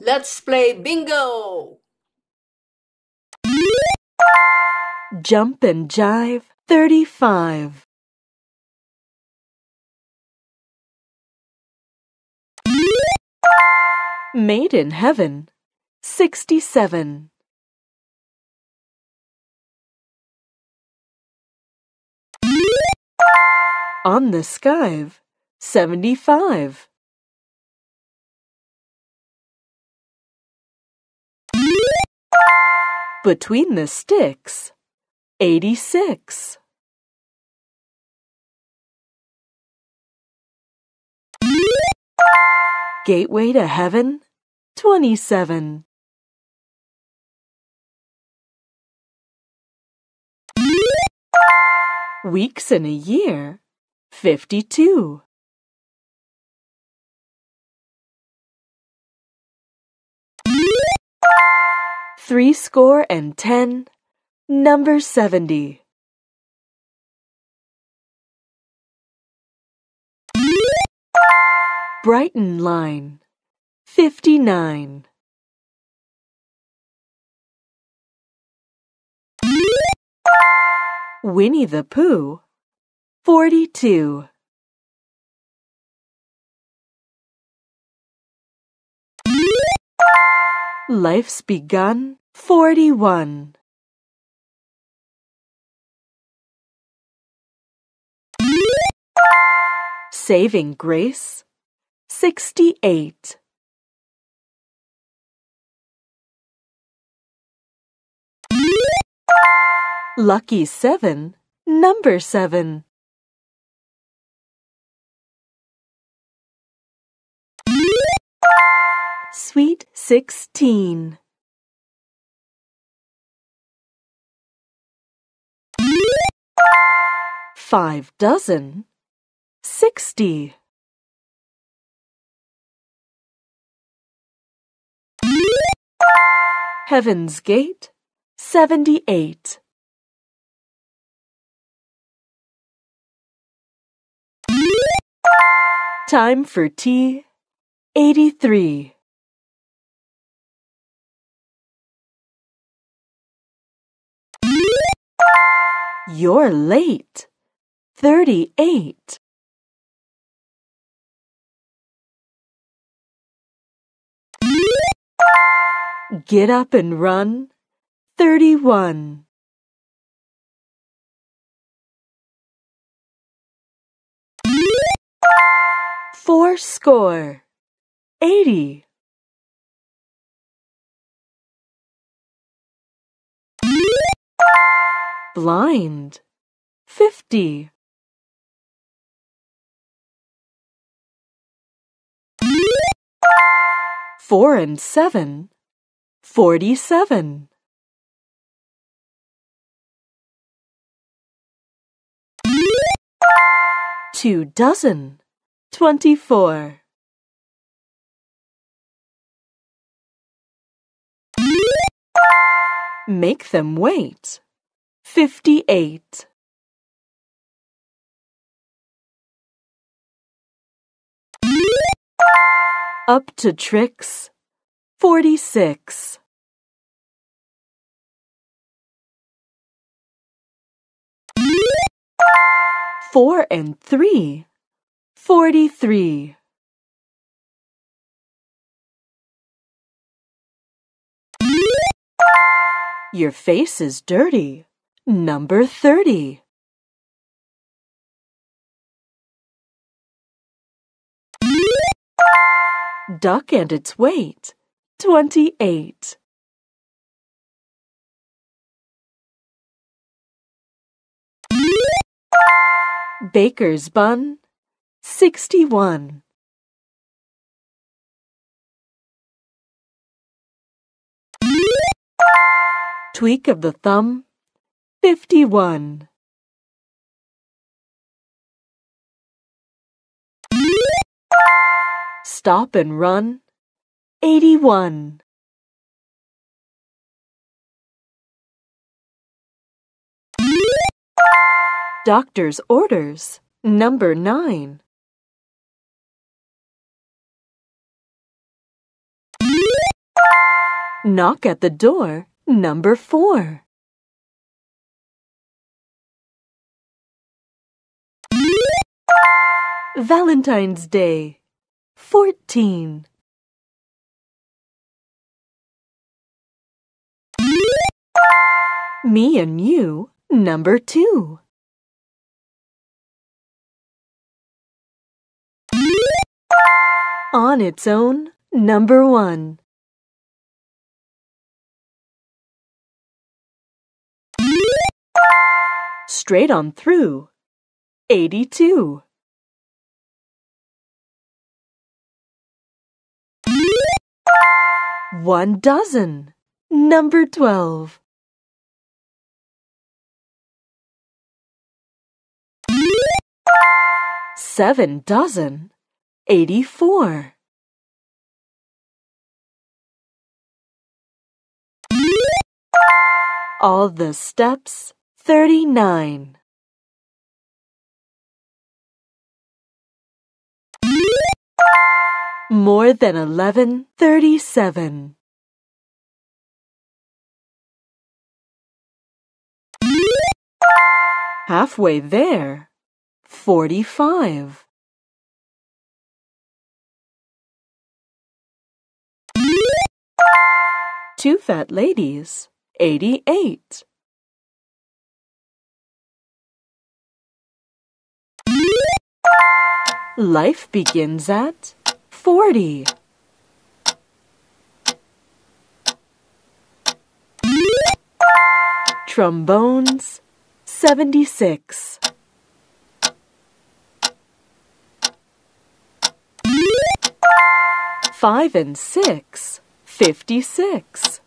Let's play bingo! Jump and jive 35. Made in heaven 67. On the skive 75. Between the sticks 86. Gateway to heaven 27. Weeks in a year 52. Three score and ten, number seventy. Brighton line, fifty-nine. Winnie the Pooh, forty-two. Life's begun, forty-one. Saving grace, sixty-eight. Lucky seven, number seven. Sweet sixteen. Five dozen, sixty. Heaven's Gate, seventy-eight. Time for tea, eighty-three. You're late. Thirty-eight. Get up and run. Thirty-one. Four score. Eighty. Blind. Fifty. Four and seven. Forty-seven. Two dozen. Twenty-four. Make them wait. Fifty-eight. Up to tricks. Forty-six. Four and three. Forty-three. Your face is dirty. Number thirty. Duck and its weight. Twenty-eight. Baker's bun. Sixty-one. Tweak of the thumb. Fifty-one. Stop and run. Eighty-one. Doctor's orders. Number nine. Knock at the door, number 4. Valentine's Day, 14. Me and you, number 2. On its own, number 1. Straight on through, 82. One dozen, number 12. Seven dozen, 84. All the steps, 39. More than 1137. Halfway there, 45. Two fat ladies, 88. Life begins at 40. Trombones, 76. Five and six, 56.